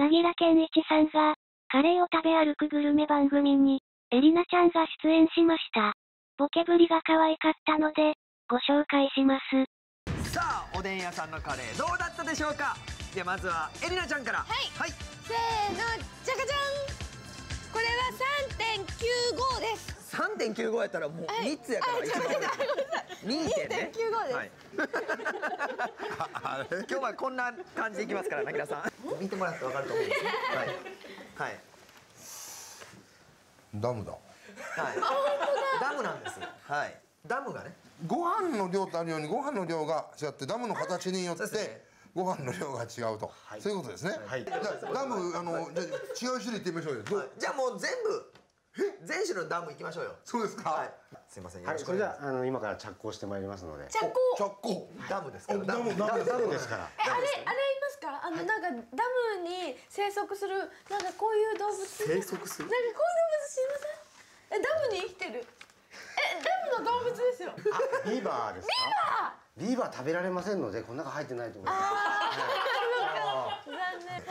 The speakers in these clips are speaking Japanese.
なぎら健一さんが、カレーを食べ歩くグルメ番組に、エリナちゃんが出演しました。ボケぶりが可愛かったので、ご紹介します。さあおでん屋さんのカレーどうだったでしょうか？じゃあまずはエリナちゃんから。はい、はい、せーのじゃかじゃん。これは3.95です3.95やったらもうはい。3つやからあ一番ごめんなさいごめんなさい。2点ね2.95です。はい、今日はこんな感じでいきますからなぎらさん。見てもらってわかると思うんですはい。はい。ダムだ。はい。ダムなんですはい。ダムがね。ご飯の量とあるようにご飯の量が違ってダムの形によってご飯の量が違うと、そういうことですね、じゃあダムあのじゃあ違う種類いってみましょうよ。じゃあもう全部全種のダム行きましょうよ。そうですか、はい。すいませんよはい、ろしくお願いします。それじゃああの今から着工してまいりますので。じゃこ着工ダムですから。おダムダム。ダムですから。えあれあれいますか？あのなんかダムに生息するなんかこういう動物。生息する？なんかこういう動物知りません？えダムに生きてる？えダムの動物ですよ。ビーバーですか？ビーバー。ビーバー食べられませんので、この中入ってないと思います。残念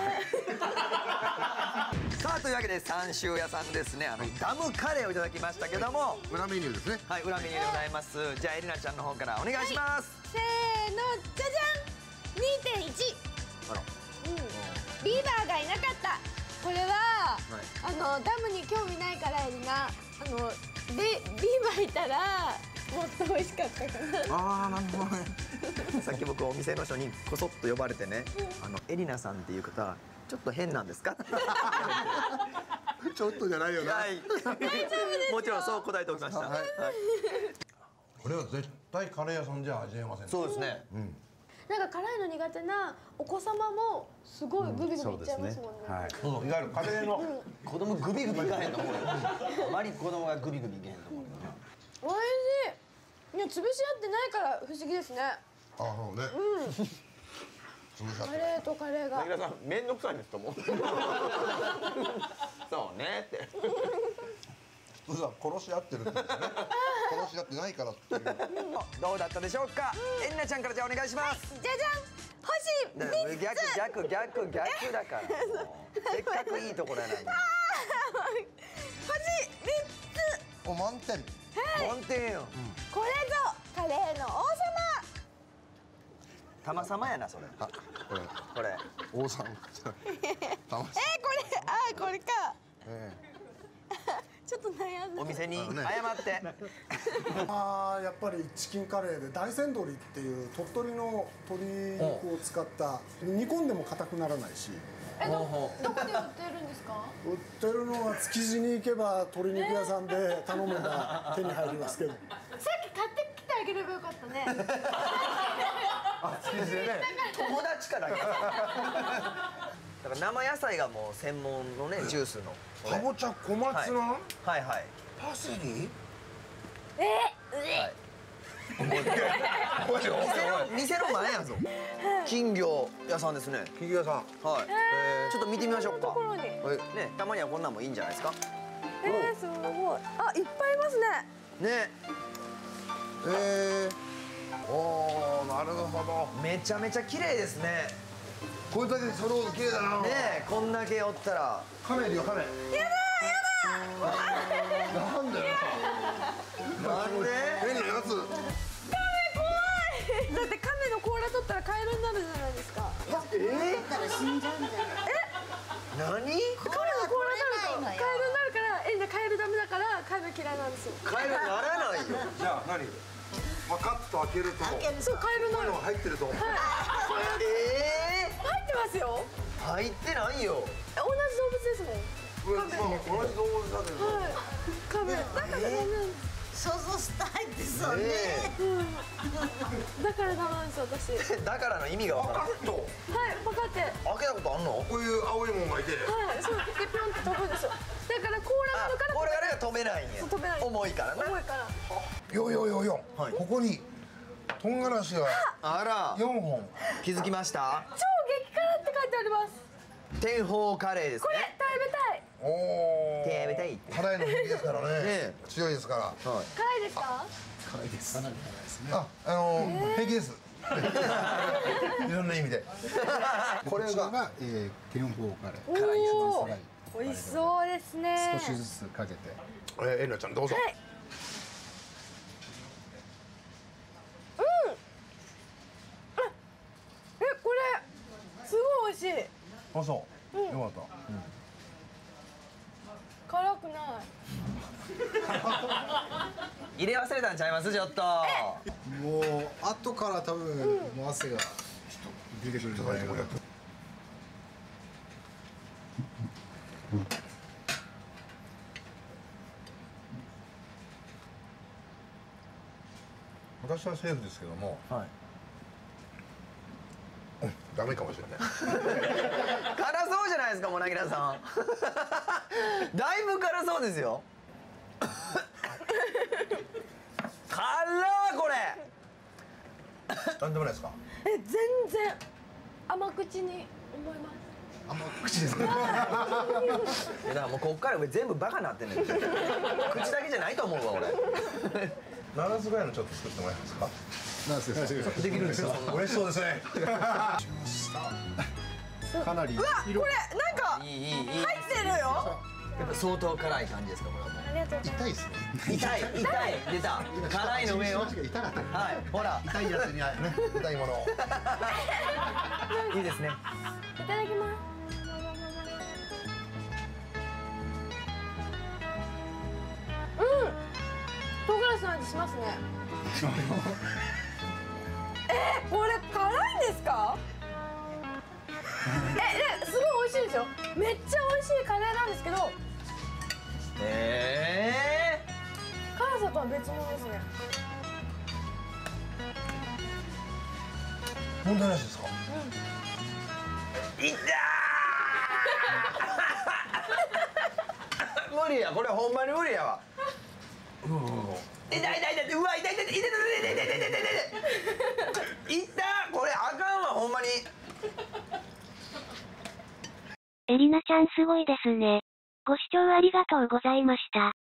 さあというわけで三州屋さんですね。あのダムカレーをいただきましたけども。裏メニューですね。はい裏メニューでございます。じゃあエリナちゃんの方からお願いします、せーのじゃじゃん。2.1あら。うん。ビーバーがいなかった。これは、あのダムに興味ないからエリナあのでビーバーいたらもっと美味しかったかな。ああなるほどね。さっき僕お店の人にこそっと呼ばれてね「あのエリナさんっていう方ちょっと変なんですか?」ちょっとじゃないよな、はい。もちろんそう答えておきました、はいはい。これは絶対カレー屋さんじゃ味わえません。そうですね、なんか辛いの苦手なお子様もすごいグビグビいっちゃいますもんね。はい。そうそういわゆるカレーの子供グビグビいかへんと思うよ。あまり子供がグビグビいけへんと思うよ。美味しい。ね潰し合ってないから不思議ですね。あそうね。潰しちゃっカてレーとカレーが。さん面倒くさいですと思う。そうねって。普通は殺し合ってるって言うんですね。殺し合ってないからっていう。どうだったでしょうか？エリナちゃんからじゃあお願いします。じゃじゃん。星三つ。逆逆逆逆だから。せっかくいいところやない星三お満点。本店よ。つ。これぞカレーの王様。たまさまやなそれ。あこれ。これ。王さん。魂。えー、これ。あーこれか。え ちょっと悩んだ。お店に謝ね。って。あーやっぱりチキンカレーで大山鶏っていう鳥取の鶏肉を使った煮込んでも硬くならないし。えどどこで売ってるんですか？売ってるのは築地に行けば鶏肉屋さんで頼めば手に入りますけど。さっき買ってきてあげればよかったね。友達から だから生野菜がもう専門のねジュースの。えかぼちゃ小松菜、はい。はいパセリ？店の店の前やぞ。金魚屋さんですね。企業屋さん。はい。ちょっと見てみましょうか。ところに。はい。ねたまにはこんなんもいいんじゃないですか？えー、すごい。あいっぱいいますね。ね。えー、おーなるほど。めちゃめちゃ綺麗ですね。これだけ揃うと綺麗だな。ねこんだけおったら。カメいるよカメ。なんだよなんで？変なやつだって亀の甲羅取ったらカエルになるじゃないですか。何カメの甲羅取るとカエルになるからえじゃあカエルダメだからカエル嫌いなんですよ。カエルならないよじゃあ何？パカッと開けるとそうカエルになる。入ってるとえ入ってますよ。ー、入ってないよえ同じ動物ですもん。まあ同じ動物だけどはい。カメだからダメなんです。想像したいですよね。ねだからダメなんですよ私。だからの意味がわからんとパカって。開けたことあんの？こういう青いもんがいてはいそうでピョンって飛ぶんですよ。だから甲羅がああるからこれがね飛べないんや飛べない重いからな重いから。よよよよ、はいここに唐辛子があら4本気づきました？超激辛って書いてあります。天宝カレーですこれね食べたい。おお食べたいって。辛いの平気ですからね。ね強いですから。はい。辛いですか？辛いです。かなり辛いですね。ああのー平気です。え いろんな意味で。これが。が、えー、ケンフォーカレー。辛い美味しそうですね。少しずつかけて。えーエリナちゃんどうぞ。はいえこれすごい美味しいあそうよかった辛くない入れ忘れたんちゃいます？ちょっと。もう後から多分、もう汗が出てくるんじゃないかな私はセーフですけどもはい。ダメかもしれない。辛そうじゃないですかもなぎらさん。だいぶ辛そうですよ辛っこれ。なんでもないですか？え全然。甘口に思います。甘口ですか？いやだからもうこっから上全部バカなってんねん。口だけじゃないと思うわ俺。7つぐらいのちょっと作ってもらえますか？なんですか？できるんですよ嬉しそうですね。かなりうわこれなんかいいいいいい入ってるよやっぱ相当辛い感じですかこれはもありがとう。ございま痛いですね。う痛い痛い。出た。辛いの上よ痛かったはいほら。痛いやつにはね痛いものを。いいですね。すいただきます。うん。唐辛子の味しますね。えー、これ辛いんですか？えですごい美味しいですよ。めっちゃ美味しいカレーなんですけどえ辛さとは別物ですね問題なしですか？ー、いったー。無理や。これほんまに無理やわ。痛い痛い痛いうわ痛い痛い痛い痛い痛い痛い痛い痛い痛い痛い痛いったこれあかんわほんまにエリナちゃんすごいですね。ご視聴ありがとうございました。